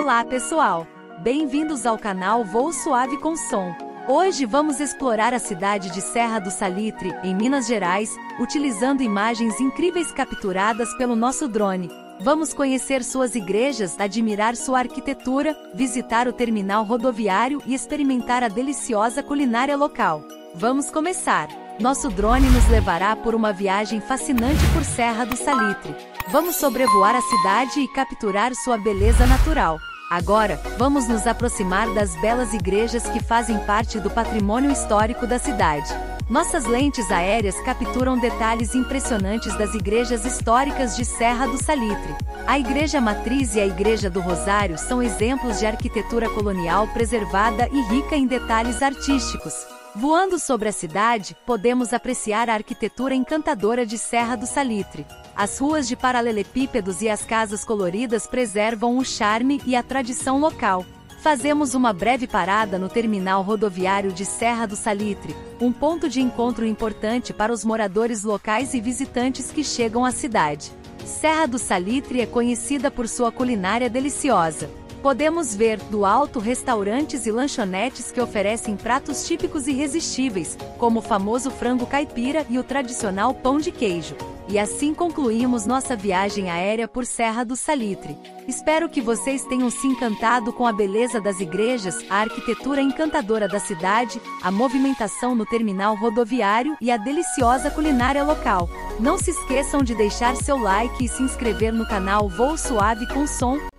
Olá pessoal! Bem-vindos ao canal Voo Suave com Som. Hoje vamos explorar a cidade de Serra do Salitre, em Minas Gerais, utilizando imagens incríveis capturadas pelo nosso drone. Vamos conhecer suas igrejas, admirar sua arquitetura, visitar o terminal rodoviário e experimentar a deliciosa culinária local. Vamos começar! Nosso drone nos levará por uma viagem fascinante por Serra do Salitre. Vamos sobrevoar a cidade e capturar sua beleza natural. Agora, vamos nos aproximar das belas igrejas que fazem parte do patrimônio histórico da cidade. Nossas lentes aéreas capturam detalhes impressionantes das igrejas históricas de Serra do Salitre. A Igreja Matriz e a Igreja do Rosário são exemplos de arquitetura colonial preservada e rica em detalhes artísticos. Voando sobre a cidade, podemos apreciar a arquitetura encantadora de Serra do Salitre. As ruas de paralelepípedos e as casas coloridas preservam o charme e a tradição local. Fazemos uma breve parada no terminal rodoviário de Serra do Salitre, um ponto de encontro importante para os moradores locais e visitantes que chegam à cidade. Serra do Salitre é conhecida por sua culinária deliciosa. Podemos ver, do alto, restaurantes e lanchonetes que oferecem pratos típicos irresistíveis, como o famoso frango caipira e o tradicional pão de queijo. E assim concluímos nossa viagem aérea por Serra do Salitre. Espero que vocês tenham se encantado com a beleza das igrejas, a arquitetura encantadora da cidade, a movimentação no terminal rodoviário e a deliciosa culinária local. Não se esqueçam de deixar seu like e se inscrever no canal Voo Suave com Som